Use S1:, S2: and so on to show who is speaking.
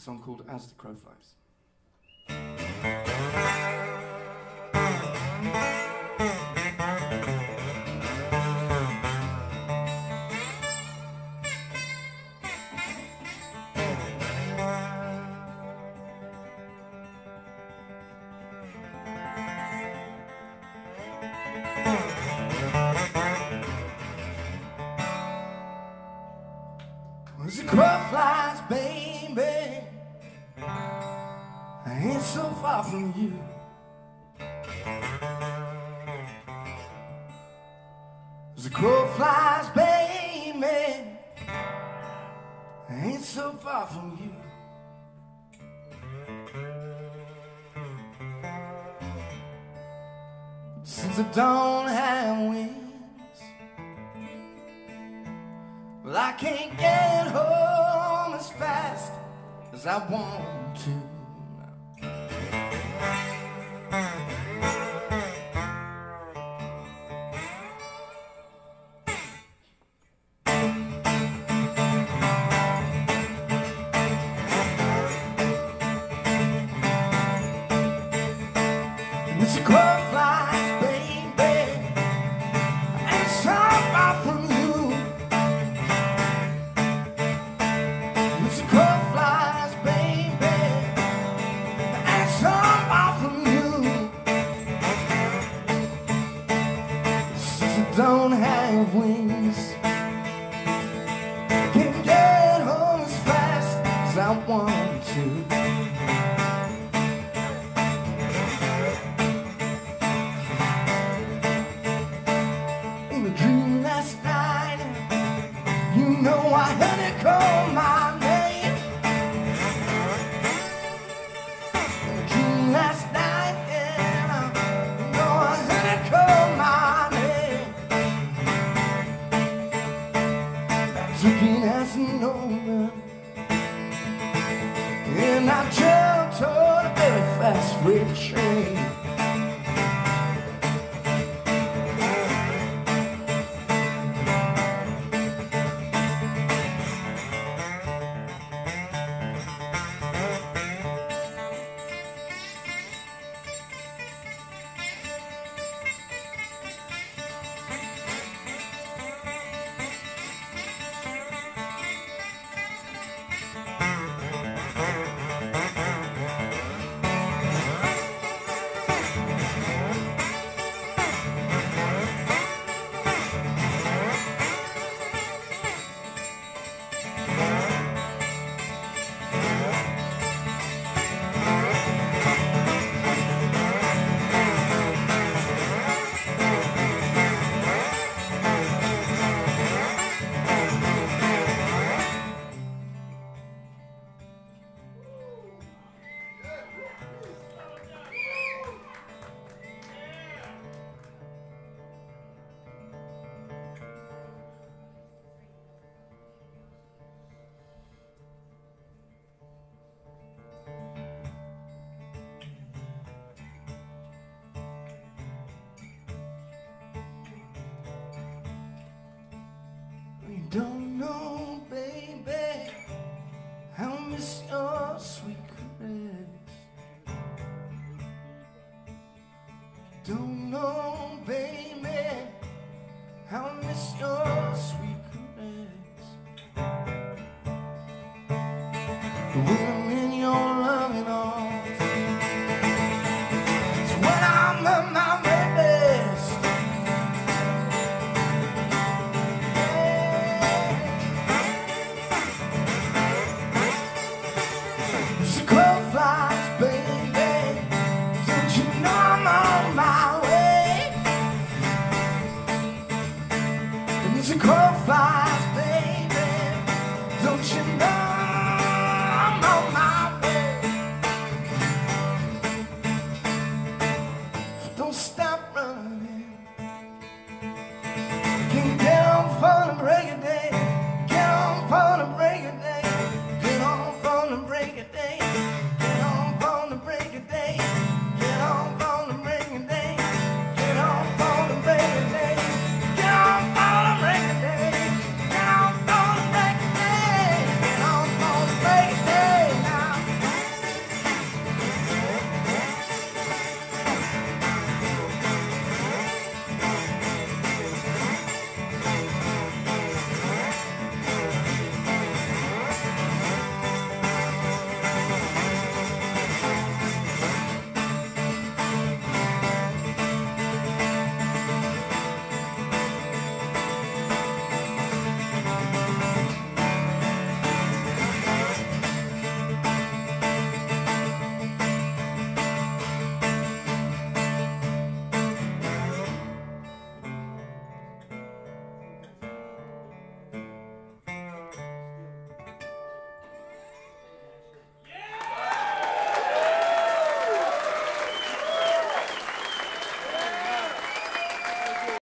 S1: song called As the Crow Flies. As the crow flies, baby, I ain't so far from you. As the crow flies, baby, I ain't so far from you. Since I don't have wings. Well, I can't get home as fast as I want to. Don't have wings, can't get home as fast as I want to. In a dream last night, you know I heard it call my That's looking as an omen, and I jumped on a very fast freight train. Don't know, baby, how I miss your the crow flies,